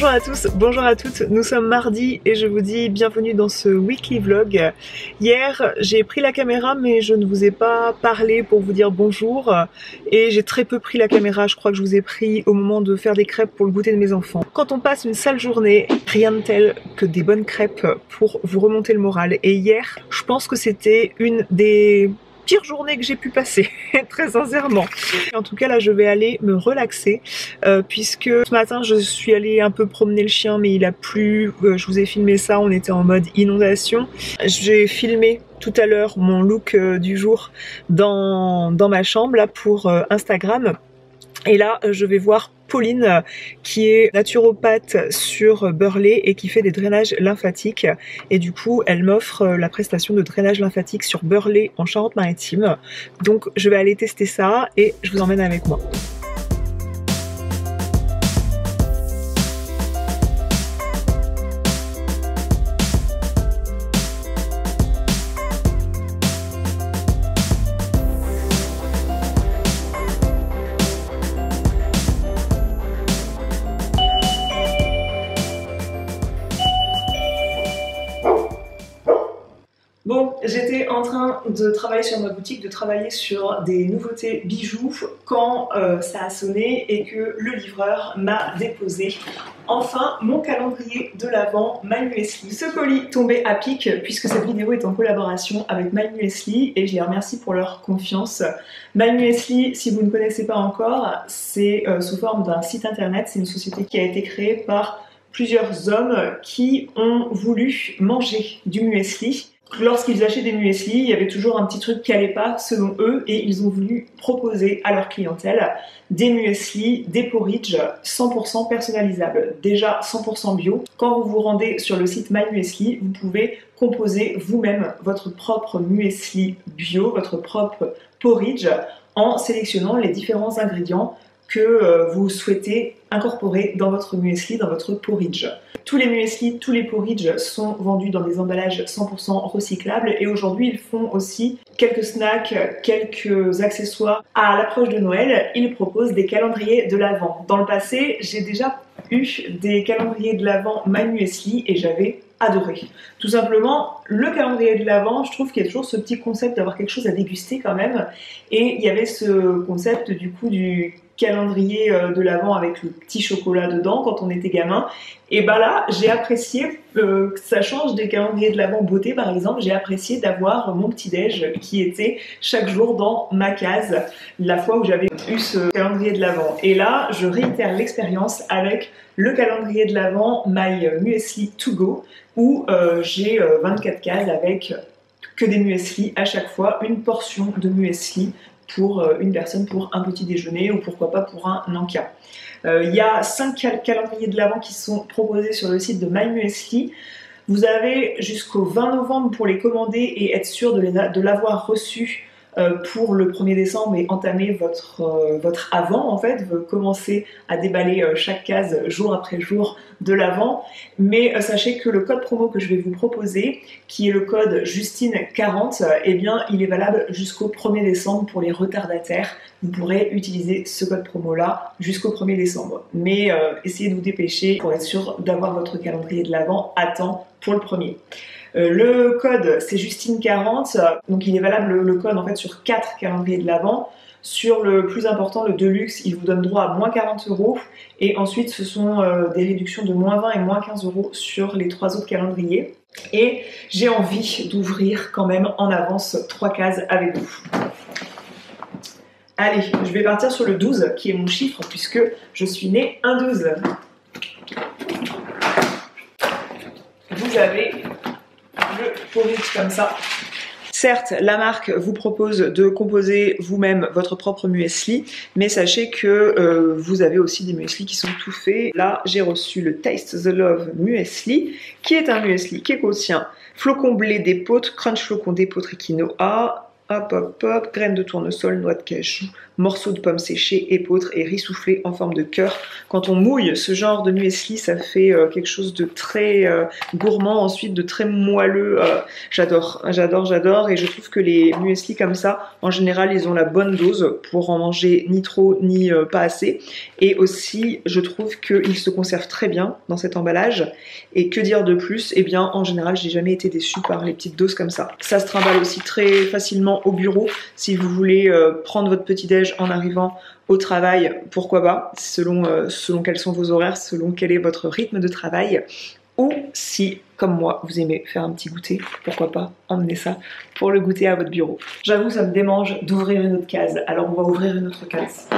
Bonjour à tous, bonjour à toutes, nous sommes mardi et je vous dis bienvenue dans ce weekly vlog. Hier j'ai pris la caméra mais je ne vous ai pas parlé pour vous dire bonjour et j'ai très peu pris la caméra, je crois que je vous ai pris au moment de faire des crêpes pour le goûter de mes enfants. Quand on passe une sale journée, rien de tel que des bonnes crêpes pour vous remonter le moral et hier je pense que c'était une des pire journée que j'ai pu passer, très sincèrement. En tout cas, là, je vais aller me relaxer euh, puisque ce matin, je suis allée un peu promener le chien, mais il a plu. Euh, je vous ai filmé ça, on était en mode inondation. J'ai filmé tout à l'heure mon look euh, du jour dans, dans ma chambre là pour Instagram. Et là, je vais voir Pauline qui est naturopathe sur Burley et qui fait des drainages lymphatiques et du coup elle m'offre euh, la prestation de drainage lymphatique sur Burley en Charente-Maritime donc je vais aller tester ça et je vous emmène avec moi. En train de travailler sur ma boutique, de travailler sur des nouveautés bijoux quand euh, ça a sonné et que le livreur m'a déposé enfin mon calendrier de l'Avent Manu Leslie. Ce colis tombait à pic puisque cette vidéo est en collaboration avec Manu Leslie et je les remercie pour leur confiance. Manu Leslie, si vous ne connaissez pas encore, c'est euh, sous forme d'un site internet, c'est une société qui a été créée par plusieurs hommes qui ont voulu manger du muesli lorsqu'ils achetaient des muesli, il y avait toujours un petit truc qui allait pas selon eux et ils ont voulu proposer à leur clientèle des muesli, des porridge 100% personnalisables, déjà 100% bio. Quand vous vous rendez sur le site My Muesli, vous pouvez composer vous-même votre propre muesli bio, votre propre porridge en sélectionnant les différents ingrédients que euh, vous souhaitez incorporer dans votre muesli, dans votre porridge. Tous les muesli, tous les porridge sont vendus dans des emballages 100% recyclables et aujourd'hui ils font aussi quelques snacks, quelques accessoires. À l'approche de Noël, ils proposent des calendriers de l'Avent. Dans le passé, j'ai déjà eu des calendriers de l'Avent My Muesli et j'avais adoré. Tout simplement, le calendrier de l'Avent, je trouve qu'il y a toujours ce petit concept d'avoir quelque chose à déguster quand même. Et il y avait ce concept du coup du calendrier euh, de l'Avent avec le petit chocolat dedans quand on était gamin. Et bah là, j'ai apprécié euh, ça change des calendriers de l'Avent beauté par exemple. J'ai apprécié d'avoir mon petit déj qui était chaque jour dans ma case la fois où j'avais eu ce calendrier de l'Avent. Et là, je réitère l'expérience avec le calendrier de l'Avent My Muesli To Go où euh, j'ai 24 cases avec que des muesli à chaque fois, une portion de muesli pour euh, une personne pour un petit déjeuner ou pourquoi pas pour un encas. Euh, il y a 5 calendriers de l'Avent qui sont proposés sur le site de MyMuesli. Vous avez jusqu'au 20 novembre pour les commander et être sûr de l'avoir reçu pour le 1er décembre et entamer votre, euh, votre avant en fait, vous commencez à déballer euh, chaque case jour après jour de l'avant. Mais sachez que le code promo que je vais vous proposer, qui est le code Justine40, eh bien il est valable jusqu'au 1er décembre pour les retardataires. Vous pourrez utiliser ce code promo là jusqu'au 1er décembre. Mais essayez de vous dépêcher pour être sûr d'avoir votre calendrier de l'avant à temps pour le premier. Euh, le code, c'est Justine40, donc il est valable le code en fait sur 4 calendriers de l'Avent. Sur le plus important, le Deluxe, il vous donne droit à moins 40 euros. Et ensuite, ce sont euh, des réductions de moins 20 et moins 15 euros sur les trois autres calendriers. Et j'ai envie d'ouvrir quand même en avance trois cases avec vous. Allez, je vais partir sur le 12, qui est mon chiffre, puisque je suis née un 12. Vous avez comme ça. Certes, la marque vous propose de composer vous-même votre propre muesli, mais sachez que euh, vous avez aussi des muesli qui sont tout faits. Là, j'ai reçu le Taste the Love muesli, qui est un muesli qui contient flocon blé d'épeautre, crunch flocon d'épeautre et quinoa, Hop, hop, hop, graines de tournesol, noix de cajou, morceaux de pommes séchées, épeautres et riz soufflé en forme de cœur. Quand on mouille ce genre de muesli, ça fait euh, quelque chose de très euh, gourmand, ensuite de très moelleux. Euh, j'adore, j'adore, j'adore. Et je trouve que les muesli comme ça, en général, ils ont la bonne dose pour en manger ni trop ni pas assez. Et aussi, je trouve qu'ils se conservent très bien dans cet emballage. Et que dire de plus? Eh bien, en général, j'ai jamais été déçue par les petites doses comme ça. Ça se trimballe aussi très facilement au bureau. Si vous voulez euh, prendre votre petit-déj en arrivant au travail, pourquoi pas, selon, euh, selon quels sont vos horaires, selon quel est votre rythme de travail. Ou si, comme moi, vous aimez faire un petit goûter, pourquoi pas emmener ça pour le goûter à votre bureau. J'avoue, ça me démange d'ouvrir une autre case. Alors on va ouvrir une autre case.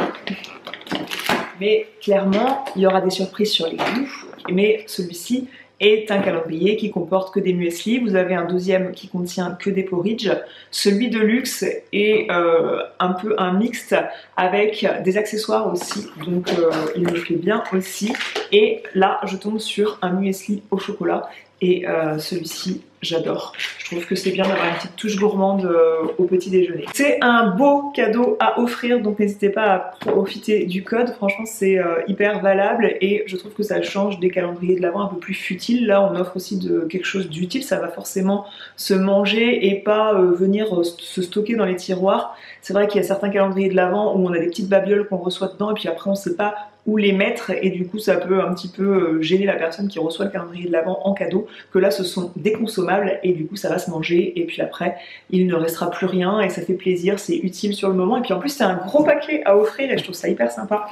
Mais clairement, il y aura des surprises sur les goûts. Mais celui-ci, est un calendrier qui comporte que des muesli. Vous avez un deuxième qui contient que des porridge. Celui de luxe est euh, un peu un mixte avec des accessoires aussi, donc euh, il me plaît bien aussi. Et là, je tombe sur un muesli au chocolat et euh, celui-ci j'adore. Je trouve que c'est bien d'avoir une petite touche gourmande euh, au petit déjeuner. C'est un beau cadeau à offrir, donc n'hésitez pas à profiter du code. Franchement, c'est euh, hyper valable et je trouve que ça change des calendriers de l'avant un peu plus futiles. Là, on offre aussi quelque chose d'utile. Ça va forcément se manger et pas euh, venir se stocker dans les tiroirs. C'est vrai qu'il y a certains calendriers de l'avant où on a des petites babioles qu'on reçoit dedans et puis après on sait pas où les mettre et du coup ça peut un petit peu gêner la personne qui reçoit le calendrier de l'avant en cadeau que là ce sont déconsommables et du coup ça va se manger et puis après il ne restera plus rien et ça fait plaisir, c'est utile sur le moment et puis en plus c'est un gros paquet à offrir et je trouve ça hyper sympa.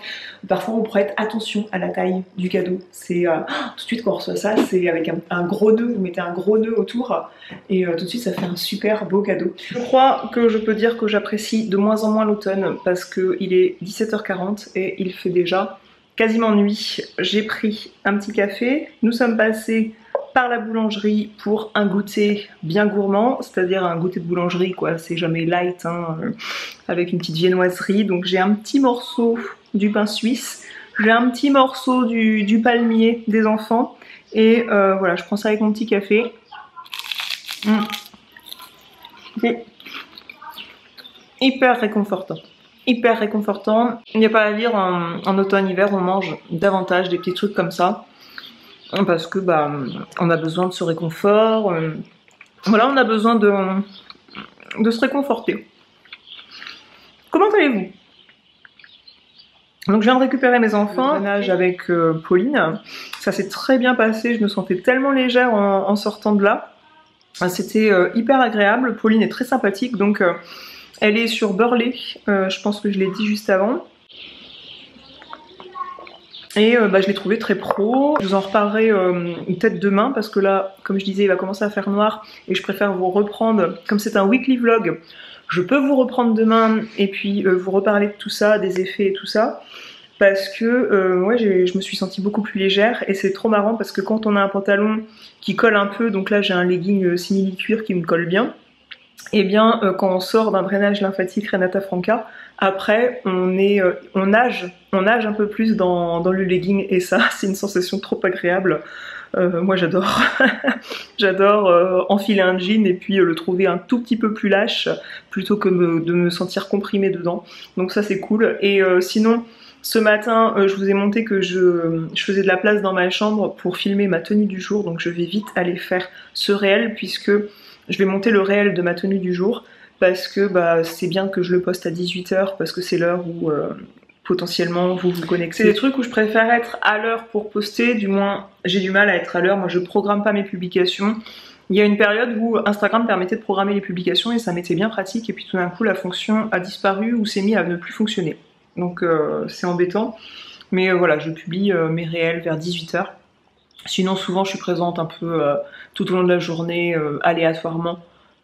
Parfois on prête attention à la taille du cadeau, c'est euh, tout de suite quand on reçoit ça c'est avec un, gros nœud, vous mettez un gros nœud autour et euh, tout de suite ça fait un super beau cadeau. Je crois que je peux dire que j'apprécie de moins en moins l'automne parce qu'il est 17h40 et il fait déjà quasiment nuit. J'ai pris un petit café, nous sommes passés par la boulangerie pour un goûter bien gourmand, c'est-à-dire un goûter de boulangerie quoi, c'est jamais light, hein, euh, avec une petite viennoiserie. Donc j'ai un petit morceau du pain suisse, j'ai un petit morceau du, palmier des enfants, et euh, voilà, je prends ça avec mon petit café. Mmh. hyper réconfortant. Hyper réconfortant. Il n'y a pas à dire, en automne-hiver, on mange davantage des petits trucs comme ça parce que bah on a besoin de ce réconfort. Euh, voilà, on a besoin de, de se réconforter. Comment allez-vous? Donc je viens de récupérer mes enfants, nage avec euh, Pauline. Ça s'est très bien passé, je me sentais tellement légère en, sortant de là. C'était euh, hyper agréable. Pauline est très sympathique, donc elle est sur Burley. je pense que je l'ai dit juste avant. Et euh, bah, je l'ai trouvé très pro. Je vous en reparlerai euh, peut-être demain parce que là, comme je disais, il va commencer à faire noir et je préfère vous reprendre, comme c'est un weekly vlog, je peux vous reprendre demain et puis euh, vous reparler de tout ça, des effets et tout ça. Parce que moi je me suis sentie beaucoup plus légère et c'est trop marrant parce que quand on a un pantalon qui colle un peu, donc là j'ai un legging simili cuir qui me colle bien, eh bien quand on sort d'un drainage lymphatique Renata Franca, après, on, est, euh, on, nage, on nage un peu plus dans, le legging et ça, c'est une sensation trop agréable. Euh, moi j'adore, j'adore euh, enfiler un jean et puis le trouver un tout petit peu plus lâche plutôt que de me sentir comprimé dedans. Donc ça c'est cool. Et sinon, ce matin, je vous ai monté que je, faisais de la place dans ma chambre pour filmer ma tenue du jour. Donc je vais vite aller faire ce réel puisque je vais monter le réel de ma tenue du jour parce que bah, c'est bien que je le poste à 18h parce que c'est l'heure où euh, potentiellement vous vous connectez. C'est des trucs où je préfère être à l'heure pour poster, du moins j'ai du mal à être à l'heure, moi je programme pas mes publications. Il y a une période où Instagram permettait de programmer les publications et ça m'était bien pratique et puis tout d'un coup la fonction a disparu ou s'est mis à ne plus fonctionner. Donc euh, c'est embêtant. Mais euh, voilà, je publie mes réels vers 18h. Sinon souvent je suis présente un peu tout au long de la journée aléatoirement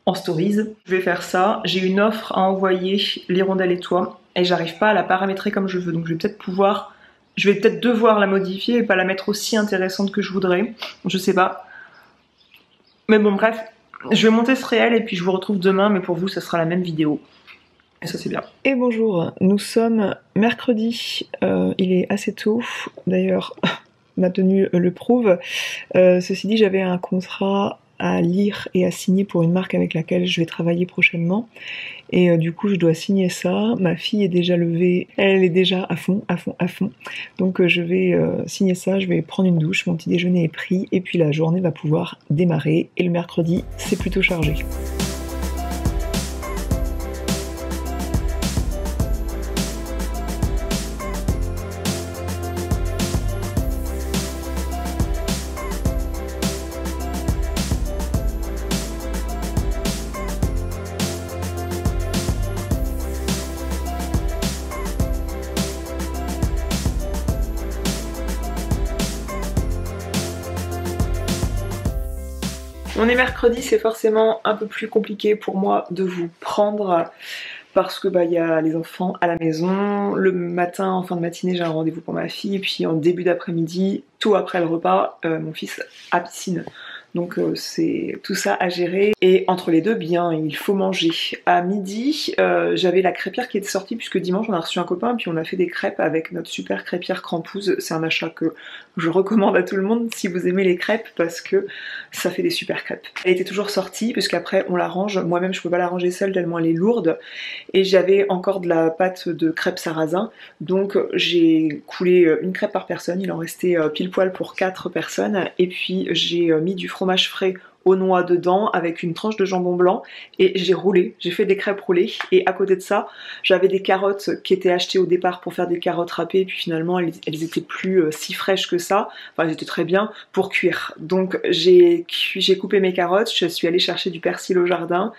en stories. Je vais faire ça. J'ai une offre à envoyer l'hirondelle et toi et j'arrive pas à la paramétrer comme je veux. Donc je vais peut-être pouvoir, je vais peut-être devoir la modifier et pas la mettre aussi intéressante que je voudrais. Je sais pas. Mais bon bref, je vais monter ce réel et puis je vous retrouve demain mais pour vous ça sera la même vidéo. Et ça c'est bien. Et bonjour, nous sommes mercredi, euh, il est assez tôt d'ailleurs ma tenue le prouve. Euh, ceci dit j'avais un contrat à lire et à signer pour une marque avec laquelle je vais travailler prochainement. Et euh, du coup, je dois signer ça. Ma fille est déjà levée, elle est déjà à fond, à fond, à fond. Donc euh, je vais euh, signer ça, je vais prendre une douche, mon petit déjeuner est pris, et puis la journée va pouvoir démarrer. Et le mercredi, c'est plutôt chargé. On est mercredi, c'est forcément un peu plus compliqué pour moi de vous prendre parce que bah y a les enfants à la maison. Le matin, en fin de matinée, j'ai un rendez-vous pour ma fille, et puis en début d'après-midi, tout après le repas, euh, mon fils à piscine. Donc euh, c'est tout ça à gérer. Et entre les deux, bien, il faut manger. À midi, euh, j'avais la crêpière qui était sortie puisque dimanche on a reçu un copain puis on a fait des crêpes avec notre super crêpière crampouse. C'est un achat que je recommande à tout le monde si vous aimez les crêpes parce que ça fait des super crêpes. Elle était toujours sortie puisqu'après on la range. Moi-même je peux pas la ranger seule tellement elle est lourde. Et j'avais encore de la pâte de crêpes sarrasin. Donc j'ai coulé une crêpe par personne. Il en restait euh, pile poil pour 4 personnes. Et puis j'ai mis du fromage frais aux noix dedans avec une tranche de jambon blanc et j'ai roulé, j'ai fait des crêpes roulées et à côté de ça j'avais des carottes qui étaient achetées au départ pour faire des carottes râpées puis finalement elles, elles étaient plus euh, si fraîches que ça, enfin elles étaient très bien pour cuire. Donc j'ai coupé mes carottes, je suis allée chercher du persil au jardin,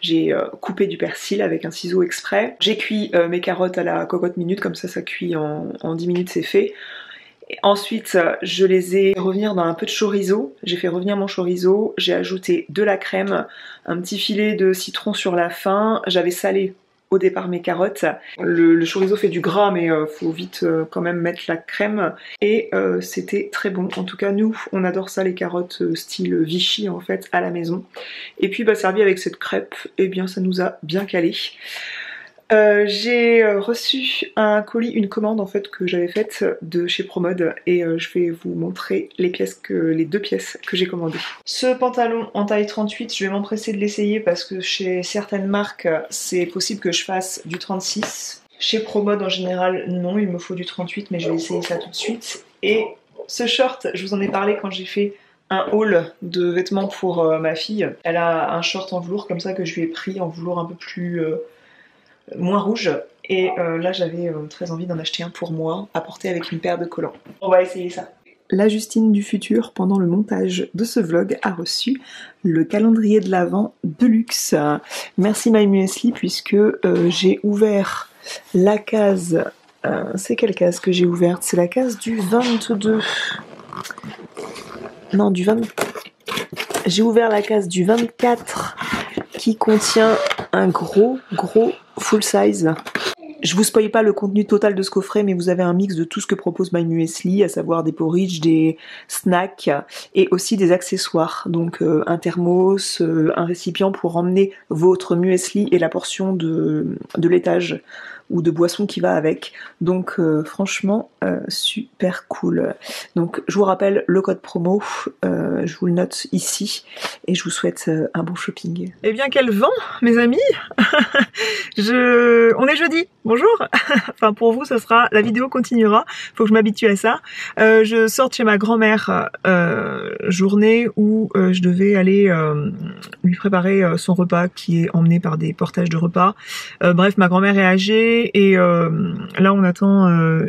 j'ai euh, coupé du persil avec un ciseau exprès, j'ai cuit euh, mes carottes à la cocotte minute comme ça ça cuit en, en 10 minutes c'est fait. Ensuite, je les ai revenir dans un peu de chorizo. J'ai fait revenir mon chorizo, j'ai ajouté de la crème, un petit filet de citron sur la fin. J'avais salé au départ mes carottes. Le, chorizo fait du gras mais euh, faut vite euh, quand même mettre la crème et euh, c'était très bon. En tout cas nous on adore ça les carottes style Vichy en fait à la maison. Et puis bah servi avec cette crêpe eh bien ça nous a bien calé. Euh, j'ai euh, reçu un colis, une commande en fait que j'avais faite de chez Promode et euh, je vais vous montrer les pièces que les deux pièces que j'ai commandées. Ce pantalon en taille 38, je vais m'empresser de l'essayer parce que chez certaines marques c'est possible que je fasse du 36. Chez Promode en général non, il me faut du 38 mais je vais essayer ça tout de suite. Et ce short, je vous en ai parlé quand j'ai fait un haul de vêtements pour ma fille. Elle a un short en velours comme ça que je lui ai pris en velours un peu plus moins rouge. Et euh, là, j'avais euh, très envie d'en acheter un pour moi, à porter avec une paire de collants. On va essayer ça. La Justine du futur, pendant le montage de ce vlog, a reçu le calendrier de l'Avent de luxe. Merci MyMuesli, puisque euh, j'ai ouvert la case... c'est quelle case que j'ai ouverte? C'est la case du 22... Non, du 20... J'ai ouvert la case du 24 qui contient gros, gros full size. Je vous spoil pas le contenu total de ce coffret, mais vous avez un mix de tout ce que propose My Muesli, à savoir des porridge, des snacks et aussi des accessoires. Donc euh, un thermos, euh, un récipient pour emmener votre muesli et la portion de, de laitage ou de boisson qui va avec. Donc euh, franchement, euh, super cool. Donc je vous rappelle le code promo, euh, je vous le note ici et je vous souhaite un bon shopping. Eh bien quel vent mes amis. On est jeudi, bonjour Enfin pour vous ce sera, la vidéo continuera, faut que je m'habitue à ça. je sors de chez ma grand-mère journée où je devais aller lui préparer son repas qui est emmené par des portages de repas. bref, ma grand-mère est âgée, et euh, là on attend euh,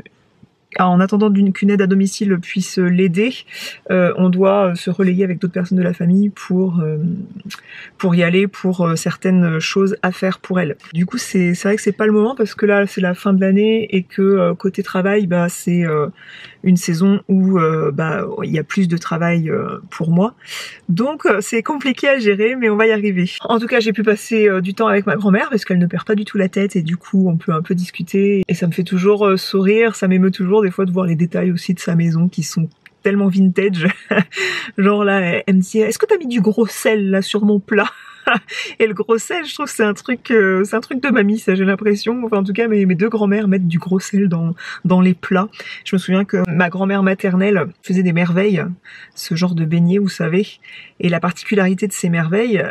en attendant qu'une aide à domicile puisse l'aider, euh, on doit se relayer avec d'autres personnes de la famille pour pour y aller pour certaines choses à faire pour elle. Du coup, c'est vrai que c'est pas le moment parce que là c'est la fin de l'année et que côté travail, bah c'est une saison où euh, bah, il y a plus de travail euh, pour moi. Donc euh, c'est compliqué à gérer, mais on va y arriver. En tout cas, j'ai pu passer du temps avec ma grand-mère parce qu'elle ne perd pas du tout la tête et du coup on peut un peu discuter et ça me fait toujours sourire, ça m'émeut toujours des fois de voir les détails aussi de sa maison qui sont tellement vintage. Genre là, elle me est-ce que t'as mis du gros sel là sur mon plat et le gros sel, je trouve c'est un truc, euh, c'est un truc de mamie, ça j'ai l'impression. Enfin en tout cas, mes, deux grands-mères mettent du gros sel dans dans les plats. Je me souviens que ma grand-mère maternelle faisait des merveilles, ce genre de beignets, vous savez. Et la particularité de ces merveilles,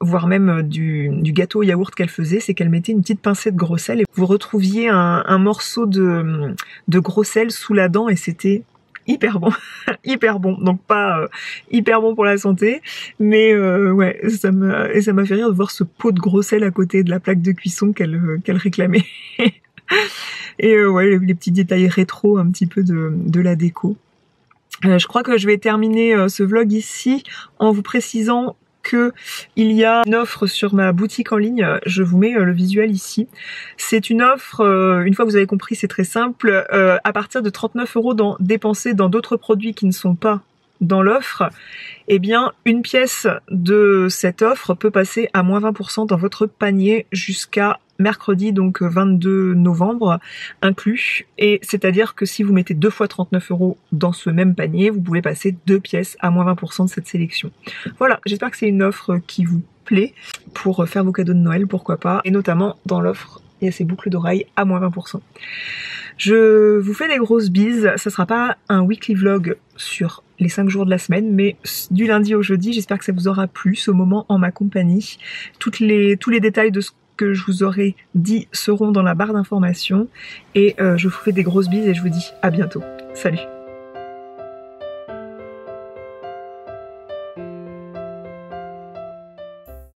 voire même du, du gâteau au yaourt qu'elle faisait, c'est qu'elle mettait une petite pincée de gros sel et vous retrouviez un, un morceau de, de gros sel sous la dent et c'était hyper bon, hyper bon. Donc pas euh, hyper bon pour la santé, mais euh, ouais, ça m'a ça m'a fait rire de voir ce pot de gros sel à côté de la plaque de cuisson qu'elle euh, qu'elle réclamait. et ouais, les, petits détails rétro un petit peu de, de la déco. je crois que je vais terminer ce vlog ici en vous précisant il y a une offre sur ma boutique en ligne. Je vous mets euh, le visuel ici. C'est une offre, euh, une fois que vous avez compris, c'est très simple. Euh, à partir de 39 euros dépensés dans d'autres produits qui ne sont pas dans l'offre, eh bien, une pièce de cette offre peut passer à moins 20% dans votre panier jusqu'à mercredi, donc 22 novembre inclus. Et c'est-à-dire que si vous mettez deux fois 39 euros dans ce même panier, vous pouvez passer deux pièces à moins 20% de cette sélection. Voilà, j'espère que c'est une offre qui vous plaît pour faire vos cadeaux de Noël, pourquoi pas. Et notamment dans l'offre, il y a ces boucles d'oreilles à moins 20%. Je vous fais des grosses bises. Ça sera pas un weekly vlog sur les 5 jours de la semaine, mais du lundi au jeudi, j'espère que ça vous aura plu ce moment en ma compagnie. Toutes les, tous les détails de ce que je vous aurai dit seront dans la barre d'informations. Et euh, je vous fais des grosses bises et je vous dis à bientôt. Salut